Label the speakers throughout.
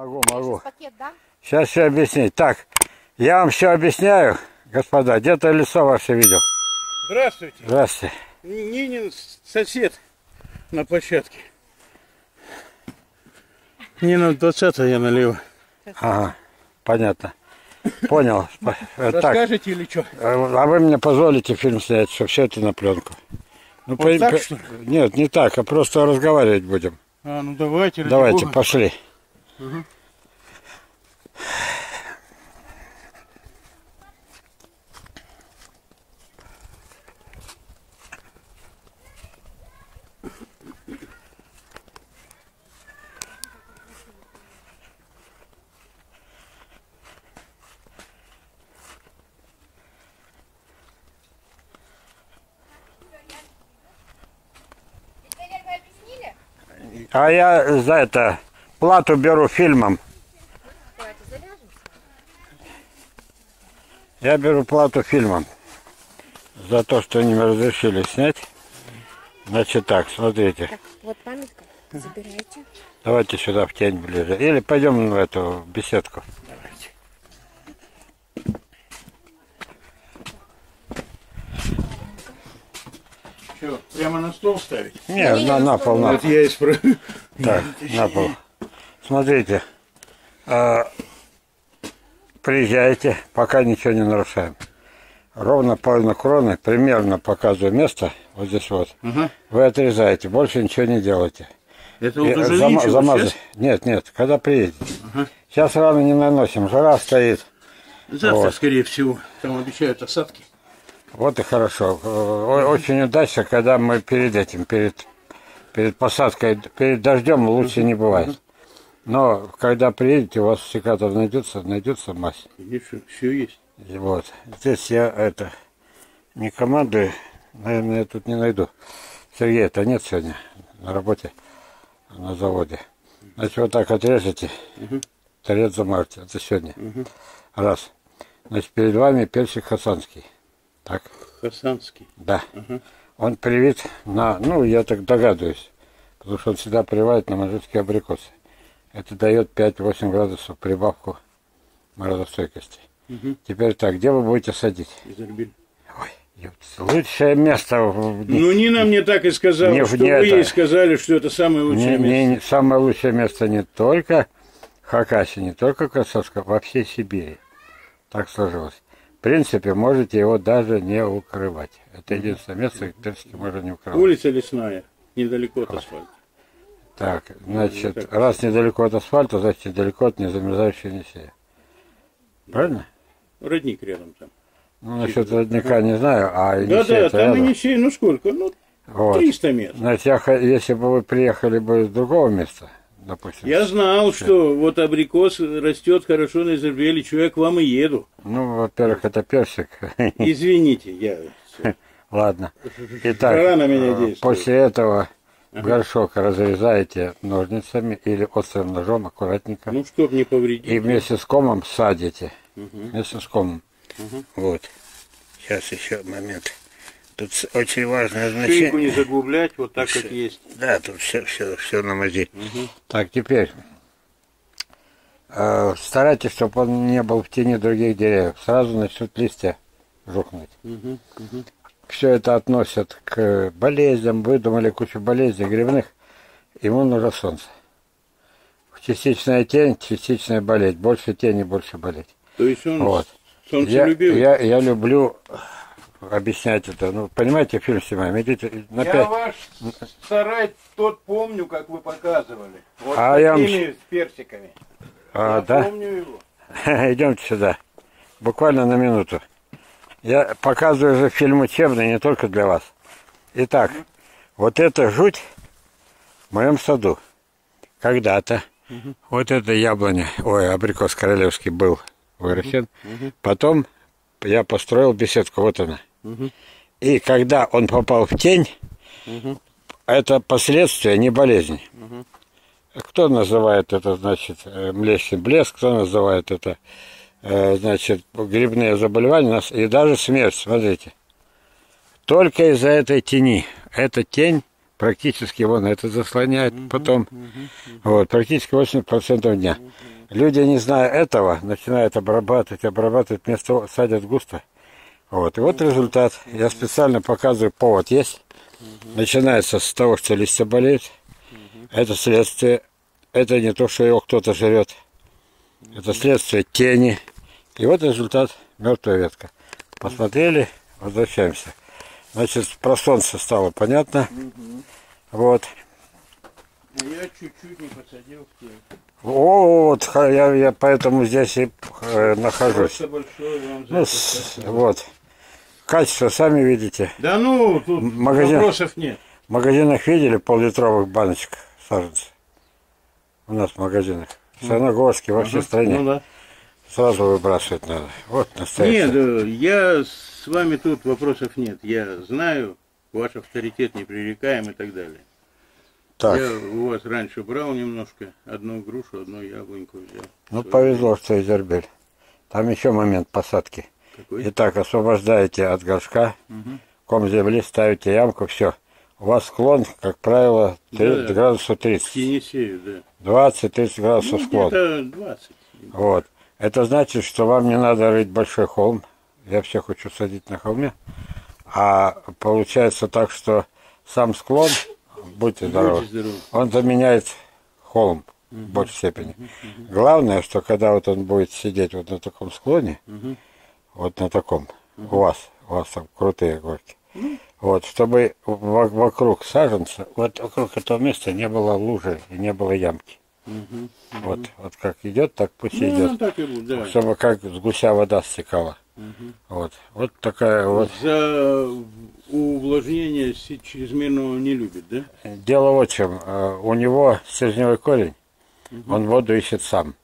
Speaker 1: Могу, могу.
Speaker 2: Пакет, да?
Speaker 1: Сейчас все объяснить. Так, я вам все объясняю, господа. Где-то лицо ваше видел.
Speaker 3: Здравствуйте.
Speaker 1: Здравствуйте.
Speaker 3: Нинин сосед на площадке. Нина 20 я налево.
Speaker 1: Ага, понятно. Понял. Спа- э, Так,
Speaker 3: Расскажете или что?
Speaker 1: э, а вы мне позволите фильм снять, что все это на пленку? Ну,
Speaker 3: Вот так, что ли?
Speaker 1: Нет, не так, а просто разговаривать будем.
Speaker 3: А, ну давайте,
Speaker 1: Давайте,
Speaker 3: бога.
Speaker 1: пошли.
Speaker 2: Объяснили?
Speaker 1: А я за это плату беру фильмом.
Speaker 2: Давайте завяжем.
Speaker 1: Я беру плату фильмом за то, что они мне разрешили снять. Значит так, смотрите.
Speaker 2: Так, вот памятка. Забирайте.
Speaker 1: Давайте сюда в тень ближе. Или пойдем в эту беседку.
Speaker 3: Что, прямо на стол ставить?
Speaker 1: Не, на, на пол, на
Speaker 3: Вот я и спрашиваю.
Speaker 1: Так, на пол. Смотрите. а, приезжайте, пока ничего не нарушаем. Ровно половину кроны, примерно показываю место, вот здесь вот.
Speaker 3: Ага.
Speaker 1: Вы отрезаете, больше ничего не делайте.
Speaker 3: Это вот уже
Speaker 1: зама-
Speaker 3: ничего
Speaker 1: замазать-? Нет, нет, когда приедете. Сейчас рано не наносим, жара стоит.
Speaker 3: Завтра,
Speaker 1: Вот.
Speaker 3: скорее всего. Там обещают осадки.
Speaker 1: Вот и хорошо. Э, Очень удачно, когда мы перед этим, перед, перед посадкой, перед дождем лучше не бывает. Но когда приедете, у вас секатор найдется, найдется мазь.
Speaker 3: Все есть.
Speaker 1: И вот. Здесь я это не командую, наверное, я тут не найду. Сергея-то нет сегодня на работе, на заводе. Значит, вот так отрежете, торец замажете. Это сегодня. Раз. Значит, перед вами персик хасанский. Так,
Speaker 3: Хасанский.
Speaker 1: да. Он привит на, ну, я так догадываюсь, потому что он всегда прививает на манжетские абрикосы. Это дает 5-8 градусов прибавку морозостойкости. Теперь так, где вы будете садить?
Speaker 3: Изербиль.
Speaker 1: Ой, лучшее место. в-
Speaker 3: Ну, Нина мне так и сказала,
Speaker 1: Не,
Speaker 3: что
Speaker 1: не
Speaker 3: вы
Speaker 1: это.
Speaker 3: ей сказали, что это самое лучшее
Speaker 1: не-
Speaker 3: место.
Speaker 1: не- самое лучшее место не только Хакасии, не только Красовска, во всей Сибири. Так сложилось. В принципе, можете его даже не укрывать. Это единственное место, где можно не укрывать.
Speaker 3: Улица лесная, недалеко от асфальта.
Speaker 1: Так, значит, раз недалеко от асфальта, значит недалеко от незамерзающей Енисея. Правильно?
Speaker 3: Родник рядом там.
Speaker 1: Ну, насчет родника не знаю, а Енисей
Speaker 3: Да-да,
Speaker 1: это
Speaker 3: там
Speaker 1: рядом.
Speaker 3: Енисей, ну сколько? Ну,
Speaker 1: Вот.
Speaker 3: 300 метров.
Speaker 1: Значит, я, если бы вы приехали бы из другого места, допустим,
Speaker 3: Я знал, что вот абрикос растет хорошо на Изербеле, я к вам и еду.
Speaker 1: ну, во-первых, это персик.
Speaker 3: Извините, я...
Speaker 1: Ладно. Итак,
Speaker 3: Рано меня
Speaker 1: э,
Speaker 3: действует.
Speaker 1: после этого горшок разрезаете ножницами или острым ножом аккуратненько.
Speaker 3: Ну, чтоб не повредить.
Speaker 1: И вместе с комом садите. Вместе с комом. Вот. Сейчас еще момент. Тут очень важное
Speaker 3: Шейку
Speaker 1: значение.
Speaker 3: не заглублять, вот так, как есть.
Speaker 1: Да, тут все, все, все на мази. Так, теперь. э, старайтесь, чтобы он не был в тени других деревьев. Сразу начнут листья жухнуть. Все это относят к болезням. Выдумали кучу болезней грибных. Ему нужно солнце. Частичная тень, частичная болеть. Больше тени, больше болеть.
Speaker 3: То есть он
Speaker 1: Вот. Я,
Speaker 3: солнцелюбивый.
Speaker 1: я, я люблю объяснять это. Ну, понимаете, фильм снимаем. Идите на
Speaker 3: Я
Speaker 1: пять.
Speaker 3: ваш сарай тот помню, как вы показывали. Вот
Speaker 1: А
Speaker 3: с
Speaker 1: я вам
Speaker 3: с персиками.
Speaker 1: А,
Speaker 3: я
Speaker 1: да?
Speaker 3: помню его.
Speaker 1: Идемте сюда. Буквально на минуту. Я показываю же фильм учебный не только для вас. Итак, вот это жуть в моем саду. Когда-то. Вот это яблоня, ой, абрикос королевский был выращен. Потом я построил беседку, вот она. И когда он попал в тень, это последствия, не болезнь. Кто называет это, значит, э, млечный блеск, кто называет это, значит, грибные заболевания и даже смерть, смотрите. Только из-за этой тени. Эта тень практически вон это заслоняет потом. Вот, практически 80% дня. Люди, не зная этого, начинают обрабатывать, обрабатывать, вместо садят густо. Вот, и вот результат. Я специально показываю, повод есть. Начинается с того, что листья болеют. Это следствие. Это не то, что его кто-то жрет. Это следствие тени. И вот результат мертвая ветка. Посмотрели, возвращаемся. Значит, про солнце стало понятно. Вот.
Speaker 3: Я чуть-чуть не посадил в тень.
Speaker 1: Вот, ха- я, я поэтому здесь и э, нахожусь. Ну, с- вот. Качество сами видите.
Speaker 3: Да ну, тут
Speaker 1: Магазин.
Speaker 3: вопросов нет.
Speaker 1: В магазинах видели пол-литровых баночек саженцев? У нас в магазинах. В Сарногорске, во всей
Speaker 3: Ага,
Speaker 1: стране.
Speaker 3: Ну да.
Speaker 1: Сразу выбрасывать надо. Вот настоящий.
Speaker 3: Нет, э, я с вами тут вопросов нет. Я знаю, ваш авторитет непререкаем и так далее.
Speaker 1: Так,
Speaker 3: Я у вас раньше брал немножко, одну грушу, одну яблоньку взял.
Speaker 1: ну
Speaker 3: Всё.
Speaker 1: повезло, что Изербель. Там еще момент посадки.
Speaker 3: Какой?
Speaker 1: Итак, освобождаете от горшка,
Speaker 3: Мгм.
Speaker 1: ком земли, ставите ямку, все. У вас склон, как правило, 30
Speaker 3: Да.
Speaker 1: градусов
Speaker 3: К
Speaker 1: 30.
Speaker 3: Енисею, да.
Speaker 1: 20-30 градусов
Speaker 3: Ну,
Speaker 1: склон.
Speaker 3: где-то 20.
Speaker 1: Вот. Это значит, что вам не надо рыть большой холм. Я всех хочу садить на холме. А получается так, что сам склон, будьте здоровы, он заменяет холм в большей степени. Главное, что когда вот он будет сидеть вот на таком склоне, вот на таком, у вас, у вас там крутые горки, вот, чтобы во- вокруг саженца, вот вокруг этого места не было лужи и не было ямки.
Speaker 3: Мгм.
Speaker 1: Вот, вот как идет, так пусть
Speaker 3: Ну,
Speaker 1: идет.
Speaker 3: так и будет, да.
Speaker 1: Чтобы как с гуся вода стекала. Вот. Вот такая вот.
Speaker 3: За увлажнение чрезмерного не любит, да?
Speaker 1: Дело в чем. Э, У него стержневой корень, он воду ищет сам.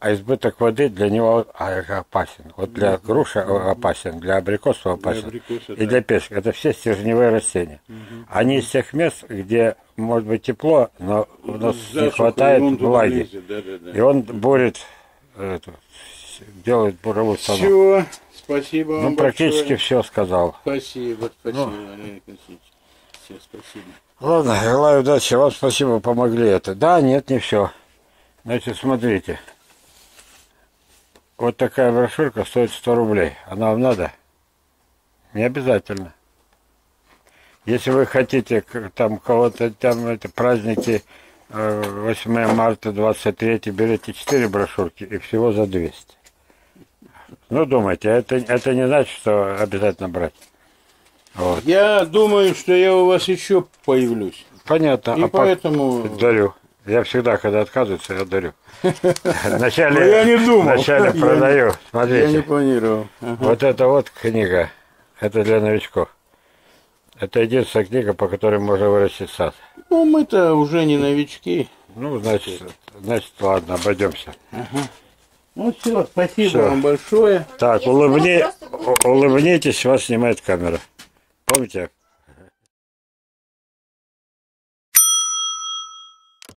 Speaker 1: А избыток воды для него а, опасен. Вот для груши э, опасен, для абрикоса опасен.
Speaker 3: абрикоса,
Speaker 1: и
Speaker 3: да.
Speaker 1: для пешки. Это все стержневые растения. Они из тех мест, где может быть тепло, но у нас не
Speaker 3: Засуха,
Speaker 1: хватает
Speaker 3: он туда
Speaker 1: влаги.
Speaker 3: лезет, да, да, да.
Speaker 1: И он бурит, эту, с- делает буровую стану.
Speaker 3: Все, спасибо вам
Speaker 1: Ну, практически
Speaker 3: большое.
Speaker 1: все сказал.
Speaker 3: Спасибо, спасибо,
Speaker 1: Ну.
Speaker 3: Леонид Константинович. Все, спасибо.
Speaker 1: Ладно, желаю удачи. Вам спасибо, помогли это. Да, нет, не все. Значит, смотрите. Вот такая брошюрка стоит 100 рублей. Она вам надо? Не обязательно. Если вы хотите там кого-то, там это праздники э, 8 марта, 23, берете 4 брошюрки и всего за 200. Ну, думайте, это, это не значит, что обязательно брать. Вот.
Speaker 3: Я думаю, что я у вас еще появлюсь.
Speaker 1: Понятно.
Speaker 3: И
Speaker 1: А по-
Speaker 3: поэтому...
Speaker 1: Дарю. Я всегда, когда отказываются, я дарю. Вначале,
Speaker 3: Ну, я не думал.
Speaker 1: Вначале продаю.
Speaker 3: Я не
Speaker 1: Смотрите,
Speaker 3: планировал. Ага.
Speaker 1: вот эта вот книга, это для новичков. Это единственная книга, по которой можно вырастить сад.
Speaker 3: Ну, мы-то уже не новички.
Speaker 1: Ну, значит, значит, ладно, обойдемся.
Speaker 3: Ну все, спасибо
Speaker 1: Всё.
Speaker 3: вам большое.
Speaker 1: Так, улыбни, улыбнитесь, вас снимает камера. Помните,